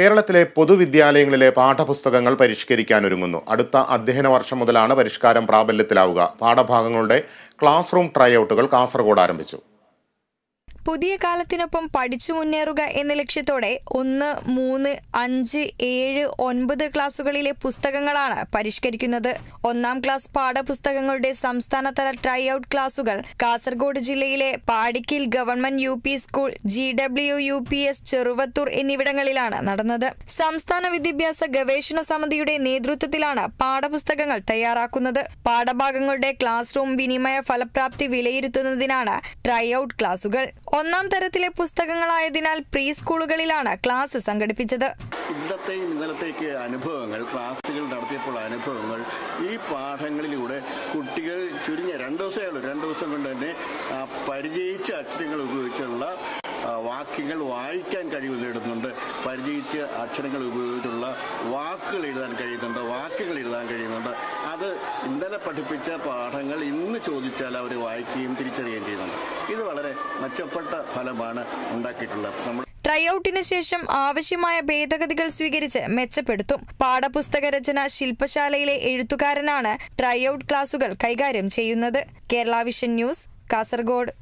കേരളത്തിലെ പൊതുവിദ്യാലയങ്ങളിലെ പാഠപുസ്തകങ്ങൾ പരിഷ്കരിക്കാനൊരുങ്ങുന്നു അടുത്ത അധ്യയന വർഷം മുതലാണ് പരിഷ്കാരം പ്രാബല്യത്തിലാവുക. പാഠഭാഗങ്ങളുടെ ക്ലാസ് റൂം ട്രൈഔട്ടുകൾ കാസർഗോഡ് ആരംഭിച്ചു. പുതിയ കാലത്തിനൊപ്പം പഠിച്ചു മുന്നേറുക എന്ന ലക്ഷ്യത്തോടെ ഒന്ന് മൂന്ന് അഞ്ച് ഏഴ് ഒൻപത് ക്ലാസുകളിലെ പുസ്തകങ്ങളാണ് പരിഷ്കരിക്കുന്നത്. ഒന്നാം ക്ലാസ് പാഠപുസ്തകങ്ങളുടെ സംസ്ഥാനതല ട്രൈ ഔട്ട് ക്ലാസുകൾ കാസർഗോഡ് ജില്ലയിലെ പാടിക്കിൽ government U P school G W U P S Cheruvathur എന്നിവിടങ്ങളിലാണ് നടന്നത്. സംസ്ഥാന വിദ്യാഭ്യാസ ഗവേഷണ സമിതിയുടെ നേതൃത്വത്തിലാണ് പാഠപുസ്തകങ്ങൾ തയ്യാറാക്കുന്നത്. പാഠഭാഗങ്ങളുടെ ക്ലാസ് റൂം വിനിമയ ഫലപ്രാപ്തി വിലയിരുത്തുന്നതിനാണ് ട്രൈ ഔട്ട് ക്ലാസുകൾ. ഒന്നാം തരത്തിലെ പുസ്തകങ്ങളായതിനാൽ പ്രീ സ്കൂളുകളിലാണ് ക്ലാസ് സംഘടിപ്പിച്ചത്. ഇന്നത്തെയും ഇന്നലത്തേക്ക് അനുഭവങ്ങൾ ക്ലാസ്സുകൾ നടത്തിയപ്പോൾ അനുഭവങ്ങൾ ഈ പാഠങ്ങളിലൂടെ കുട്ടികൾ ചുരുങ്ങിയ രണ്ട് ദിവസമേ ഉള്ളൂ രണ്ട് ദിവസം കൊണ്ട് തന്നെ പരിചയിച്ച അക്ഷരങ്ങൾ ഉപയോഗിച്ചുള്ള വാക്യങ്ങൾ വായിക്കാൻ കഴിവ് നേടുന്നുണ്ട്. പരിചയിച്ച അക്ഷരങ്ങൾ ഉപയോഗിച്ചുള്ള വാക്കുകൾ എഴുതാൻ കഴിയുന്നുണ്ട് വാക്കുകൾ എഴുതാൻ കഴിയുന്നുണ്ട്. അത് ഇന്നലെ പഠിപ്പിച്ച പാഠങ്ങൾ ഇന്ന് ചോദിച്ചാൽ അവർ വായിക്കുകയും തിരിച്ചറിയുകയും ചെയ്യുന്നുണ്ട്. ഇത് മെച്ചപ്പെട്ട ഫലമാണ് ഉണ്ടാക്കിയിട്ടുള്ളത്. നമ്മൾ ട്രൈഔട്ടിന് ശേഷം ആവശ്യമായ ഭേദഗതികൾ സ്വീകരിച്ച് മെച്ചപ്പെടുത്തും. പാഠപുസ്തക രചന ശില്പശാലയിലെ എഴുത്തുകാരനാണ് ട്രൈഔട്ട് ക്ലാസുകൾ കൈകാര്യം ചെയ്യുന്നത്. Kerala vision news Kasaragod.